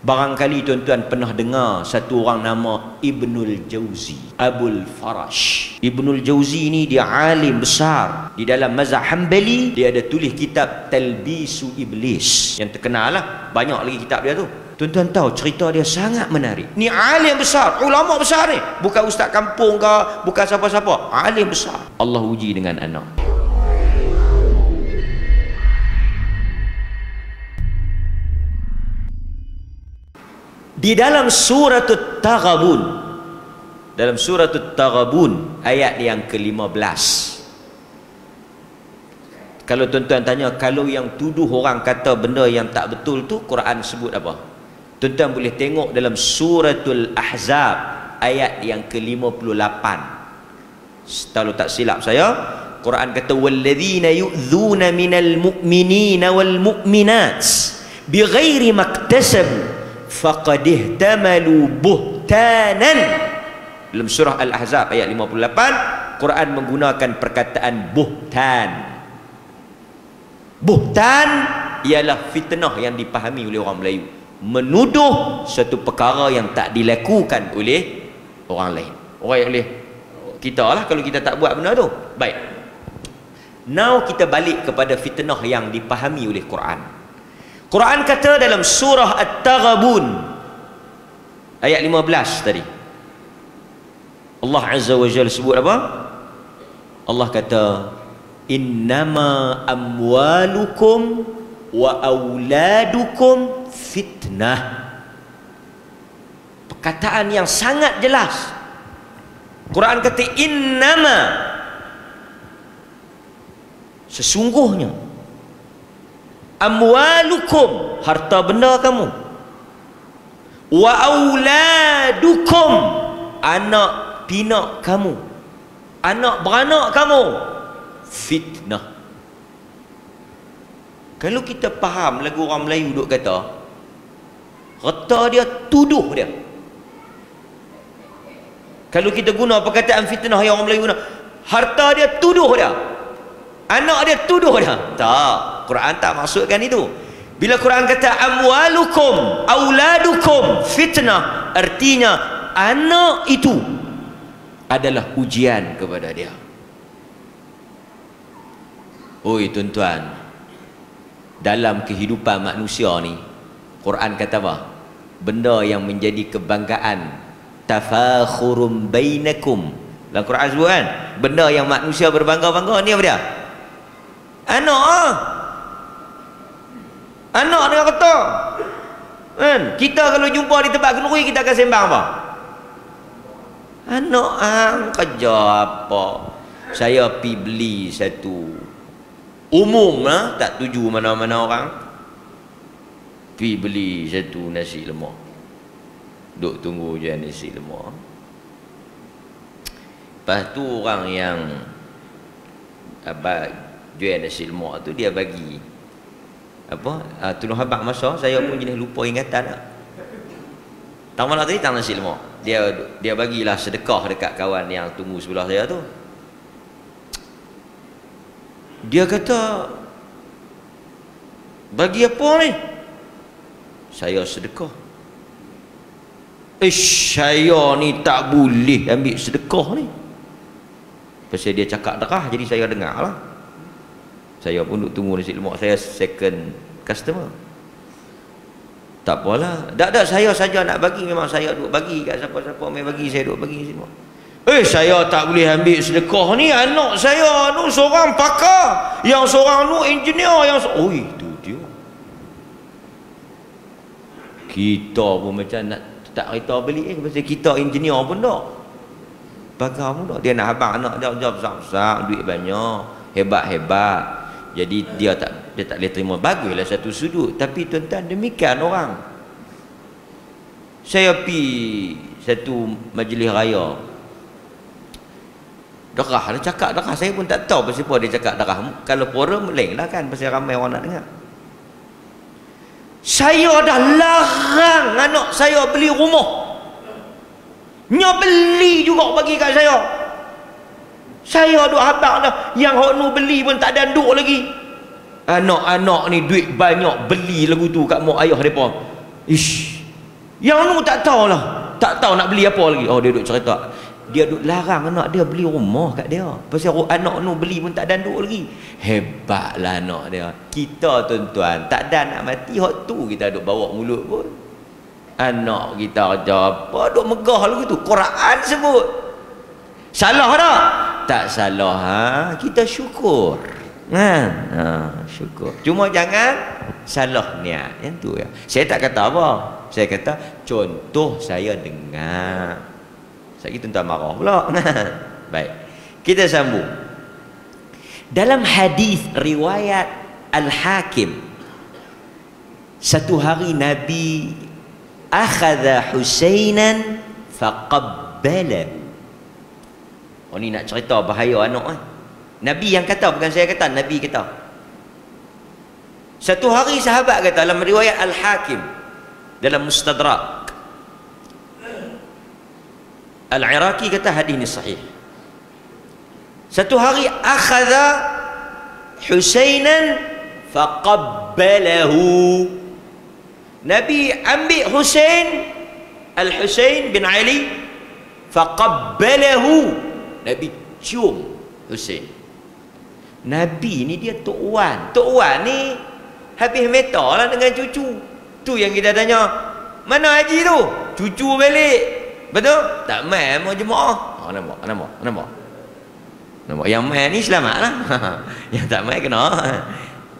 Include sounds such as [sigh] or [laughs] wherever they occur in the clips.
Barangkali tuan-tuan pernah dengar satu orang nama Ibnul Jauzi, Abul Farash. Ibnul Jauzi ni dia alim besar di dalam mazhab Hambali. Dia ada tulis kitab Talbisu Iblis yang terkenal lah. Banyak lagi kitab dia tu. Tuan-tuan tahu cerita dia sangat menarik. Ni alim besar, ulama besar ni. Bukan ustaz kampung ke, bukan siapa-siapa. Alim besar. Allah uji dengan anak. Di dalam surah At-Taghabun dalam surah At-Taghabun ayat yang ke-15 kalau tuan-tuan tanya kalau yang tuduh orang kata benda yang tak betul tu Quran sebut apa? Tuan-tuan boleh tengok dalam suratul Ahzab ayat yang ke-58. Kalau tak silap saya, Quran kata walladzina yu'dzuna minal mu'minina wal mu'minat bighairi maktasabu faqad ihtamalu buhtanan. Dalam surah al-ahzab ayat 58 Quran menggunakan perkataan buhtan. Buhtan ialah fitnah yang dipahami oleh orang Melayu. Menuduh satu perkara yang tak dilakukan oleh orang lain. Orang oleh kita lah kalau kita tak buat benda tu. Baik. Now kita balik kepada fitnah yang dipahami oleh Quran Quran kata dalam surah At-Taghabun ayat 15 tadi. Allah Azza wa Jalla sebut apa? Allah kata innama amwalukum wa auladukum fitnah. Perkataan yang sangat jelas. Quran kata innama sesungguhnya amwalukum harta benda kamu. Wa auladukum anak pinak kamu. Anak beranak kamu. Fitnah. Kalau kita faham lagu orang Melayu duk kata reta dia tuduh dia. Kalau kita guna perkataan fitnah yang orang Melayu guna harta dia tuduh dia. Anak dia tuduh dia. Tak Quran tak maksudkan itu. Bila Quran kata amwalukum auladukum fitnah artinya anak itu adalah ujian kepada dia. Oi tuan-tuan. Dalam kehidupan manusia ni Quran kata apa? Benda yang menjadi kebanggaan tafakhurum bainakum. Dalam Quran sebut kan benda yang manusia berbangga-bangga ni apa dia? Anak ah Anak dia kata. Kan? Kita kalau jumpa di tempat kenduri kita akan sembang apa? Anak ang kerja apa? Saya pi beli satu umum lah, tak tuju mana-mana orang. Pi beli satu nasi lemak. Duk tunggu je nasi lemak. Lepas tu orang yang apa jual nasi lemak tu dia bagi apa? Uh, tolong habaq masa saya pun jenis lupa ingatan tahu malam tadi? Tak nasi lemak dia dia bagilah sedekah dekat kawan yang tunggu sebelah saya tu. Dia kata bagi apa ni? Saya sedekah. Eh saya ni tak boleh ambil sedekah ni. Pasal dia cakap derah jadi saya dengar lah saya pun duduk tunggu nasi lemak saya second customer. Tak apalah. Tak tak saya saja nak bagi. Memang saya duduk bagi kat siapa-siapa main bagi saya duduk bagi lemak. Eh saya tak boleh ambil sedekah ni. Anak saya tu seorang pakar. Yang seorang tu engineer yang oh itu dia. Kita pun macam nak tak kereta beli eh pasal kita engineer pun tak. Pakar pun tak. Dia nak abang anak dia jawab besar-besar duit banyak. Hebat-hebat jadi dia tak dia tak boleh terima. Baguslah satu sudut. Tapi tuan-tuan demikian orang. Saya pi satu majlis raya. Darah dia cakap darah. Saya pun tak tahu pasal apa dia cakap darah. Kalau forum lain lah kan pasal ramai orang nak dengar. Saya dah larang anak saya beli rumah. Nya beli juga bagi kat saya saya duk habaq dah. Yang hok nu beli pun tak ada duk lagi. Anak-anak ni duit banyak beli lagu tu kat mak ayah depa ish. Yang nu tak tahu lah. Tak tahu nak beli apa lagi. Oh dia duduk cerita. Dia duduk larang anak dia beli rumah kat dia. Pasal anak nu beli pun tak danduk lagi. Hebatlah anak dia. Kita tuan-tuan tak ada nak mati. Hak tu kita duduk bawa mulut pun. Anak kita kerja apa? Duduk megah lagi tu. Quran sebut. Salah tak tak salah ha? kita syukur kan? Ha, syukur. Cuma jangan salah niat. Yang tu ya. Saya tak kata apa. Saya kata contoh saya dengar. Saya kita tak marah pula [laughs] baik. Kita sambung. Dalam hadis riwayat al-hakim satu hari nabi akhadha husainan faqabbalahu oh ni nak cerita bahaya anak eh. Nabi yang kata bukan saya kata nabi kata. Satu hari sahabat kata dalam riwayat Al-Hakim dalam Mustadrak. Al-Iraqi kata hadis ini sahih. Satu hari akhadha Husainan faqabbalahu. Nabi ambil Husain Al-Husain bin Ali faqabbalahu Nabi cium Husain Nabi ni dia Tok Wan. Tok Wan ni habis meta lah dengan cucu. Tu yang kita tanya mana haji tu? Cucu balik. Betul? Tak main mau jemaah. Oh, nampak nampak nampak nampak yang main ni selamat lah. [laughs] Yang tak main kena.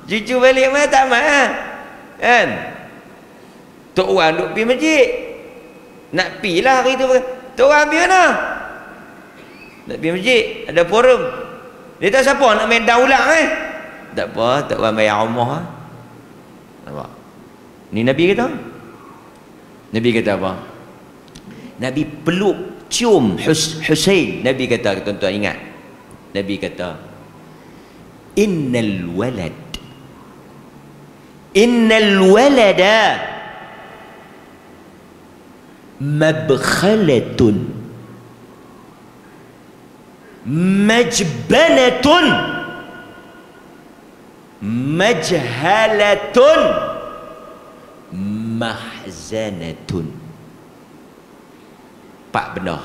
Cucu balik main tak main kan? Tok Wan duk pergi masjid. Nak pergi lah hari tu. Tok Wan pergi mana nak pergi masjid ada forum dia tak siapa nak main daulat eh tak apa Tok Wan bayar rumah lah Nampak? Ni Nabi kata. Nabi kata apa? Nabi peluk cium Hus Hussein. Nabi kata, tuan-tuan ingat. Nabi kata, Innal walad. Innal walada. Mabkhalatun. Majbanatun majhalatun mahzanatun empat benda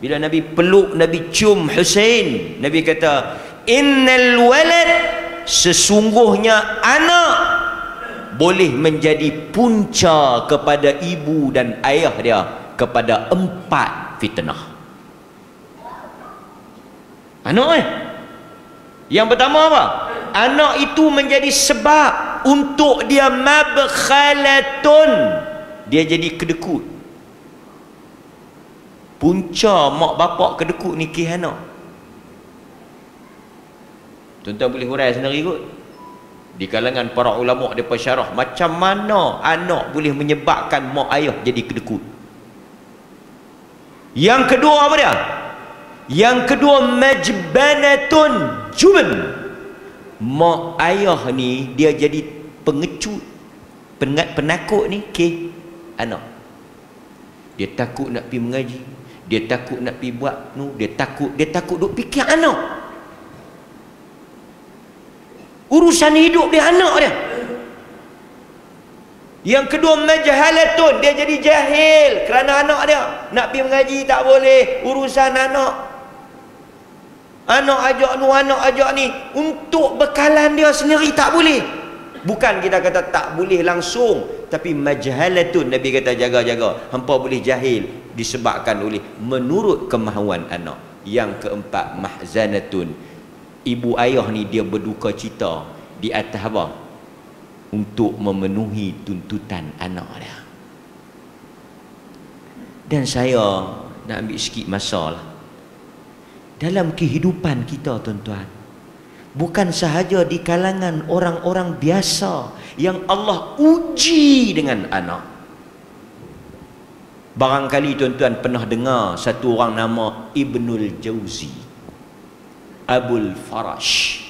bila Nabi peluk Nabi cium Hussein Nabi kata innal walad sesungguhnya anak boleh menjadi punca kepada ibu dan ayah dia kepada empat fitnah anak eh yang pertama apa? Anak itu menjadi sebab untuk dia mabkhalatun. Dia jadi kedekut. Punca mak bapak kedekut ni kih anak. Tuan-tuan boleh hurai sendiri kot. Di kalangan para ulama dia syarah macam mana anak boleh menyebabkan mak ayah jadi kedekut. Yang kedua apa dia? Yang kedua majbanatun juban mak ayah ni dia jadi pengecut penat penakut ni ke anak. Dia takut nak pergi mengaji dia takut nak pergi buat nu dia takut dia takut duk fikir anak. Urusan hidup dia anak dia. Yang kedua majahalatun dia jadi jahil kerana anak dia. Nak pergi mengaji tak boleh urusan anak anak ajak ni anak ajak ni. Untuk bekalan dia sendiri tak boleh. Bukan kita kata tak boleh langsung tapi majhalatun Nabi kata jaga-jaga. Hampa boleh jahil disebabkan oleh menurut kemahuan anak. Yang keempat mahzanatun. Ibu ayah ni dia berduka cita di atas apa? Untuk memenuhi tuntutan anak dia. Dan saya nak ambil sikit masa lah dalam kehidupan kita tuan-tuan. Bukan sahaja di kalangan orang-orang biasa yang Allah uji dengan anak. Barangkali tuan-tuan pernah dengar satu orang nama Ibnul Jauzi Abul Farash.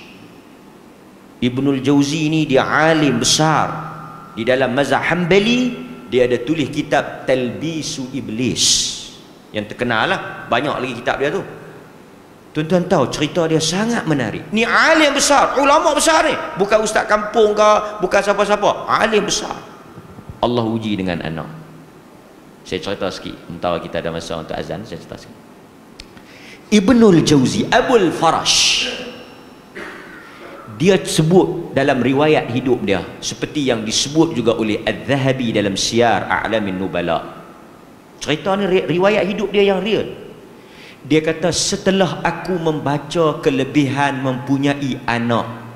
Ibnul Jauzi ini dia alim besar. Di dalam mazhab Hanbali dia ada tulis kitab Talbisu Iblis. Yang terkenal lah banyak lagi kitab dia tu Tuan-tuan tahu cerita dia sangat menarik. Ni alim besar, ulama besar ni. Bukan ustaz kampung ke, bukan siapa-siapa. Alim besar. Allah uji dengan anak saya cerita sikit sementara kita ada masa untuk azan saya cerita sikit Ibnul Jauzi Abul Farash dia sebut dalam riwayat hidup dia seperti yang disebut juga oleh Al-Zahabi dalam Syiar A'lamin Nubala cerita ni riwayat hidup dia yang real dia kata setelah aku membaca kelebihan mempunyai anak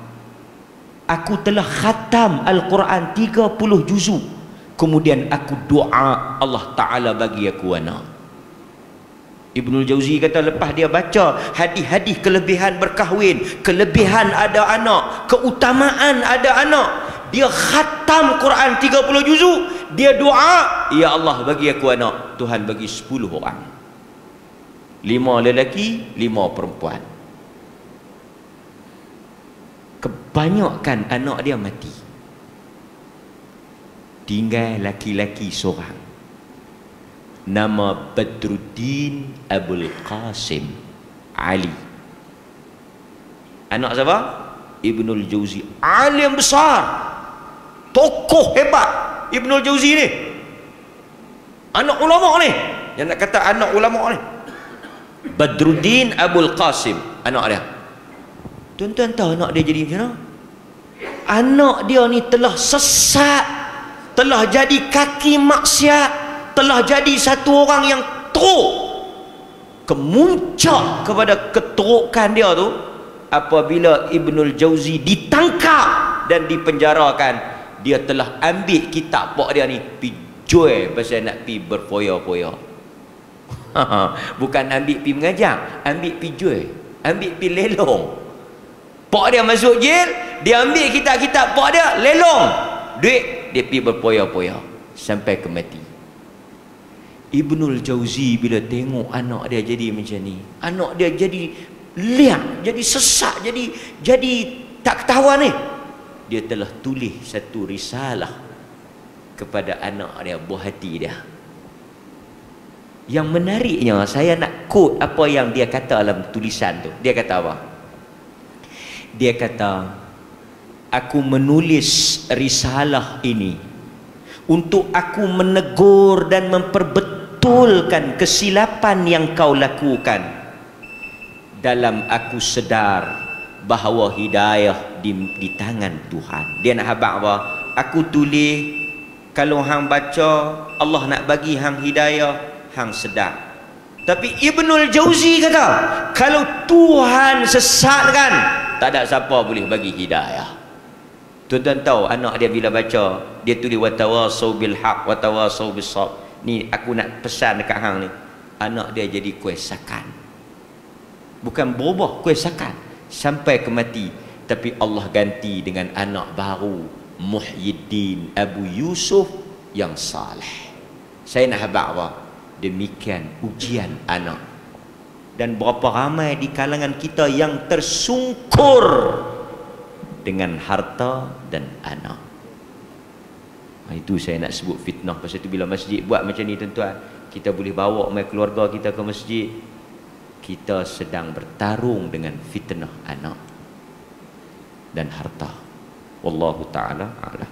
aku telah khatam Al-Quran 30 juzuk. Kemudian aku doa Allah Ta'ala bagi aku anak. Ibnul Jauzi kata lepas dia baca hadis-hadis kelebihan berkahwin, kelebihan ada anak, keutamaan ada anak, dia khatam Quran 30 juzuk, dia doa, ya Allah bagi aku anak, Tuhan bagi 10 orang. Lima lelaki, lima perempuan. Kebanyakan anak dia mati. Tinggal laki-laki seorang. Nama Badruddin Abul Qasim Ali. Anak siapa? Ibnul Jauzi. Alim besar. Tokoh hebat Ibnul Jauzi ni. Anak ulama ni. Yang nak kata anak ulama ni Badruddin Abul Qasim. Anak dia. Tuan-tuan tahu anak dia jadi macam mana? anak dia ni telah sesat telah jadi kaki maksiat telah jadi satu orang yang teruk. Kemuncak kepada keterukan dia tu apabila Ibnul Jauzi ditangkap dan dipenjarakan dia telah ambil kitab pak dia ni pi jual pasal nak pi berfoya-foya bukan ambil pi mengajar ambil pi jual ambil pi lelong. Pak dia masuk jail dia ambil kitab-kitab pak dia lelong. Duit dia pi berfoya-foya sampai ke mati. Ibnul Jauzi bila tengok anak dia jadi macam ni anak dia jadi liang jadi sesak jadi jadi tak ketahuan ni. Dia telah tulis satu risalah kepada anak dia buah hati dia yang menariknya saya nak quote apa yang dia kata dalam tulisan tu. Dia kata apa? Dia kata aku menulis risalah ini untuk aku menegur dan memperbetulkan betulkan kesilapan yang kau lakukan dalam aku sedar bahawa hidayah di, di tangan Tuhan. Dia nak habak apa? Aku tulis kalau hang baca Allah nak bagi hang hidayah hang sedar. Tapi Ibnul Jauzi kata kalau Tuhan sesatkan tak ada siapa boleh bagi hidayah. Tuan-tuan tahu anak dia bila baca dia tulis watawasau bil haq watawasau bis sabr ni aku nak pesan dekat hang ni. Anak dia jadi kuih sakan. Bukan berubah kuih sakan sampai ke mati. Tapi Allah ganti dengan anak baru Muhyiddin Abu Yusuf yang saleh. Saya nak habak apa demikian ujian anak. Dan berapa ramai di kalangan kita yang tersungkur dengan harta dan anak. Ha, itu saya nak sebut fitnah. Pasal itu bila masjid buat macam ni tuan-tuan kita boleh bawa mai keluarga kita ke masjid kita sedang bertarung dengan fitnah anak dan harta. Wallahu taala a'lam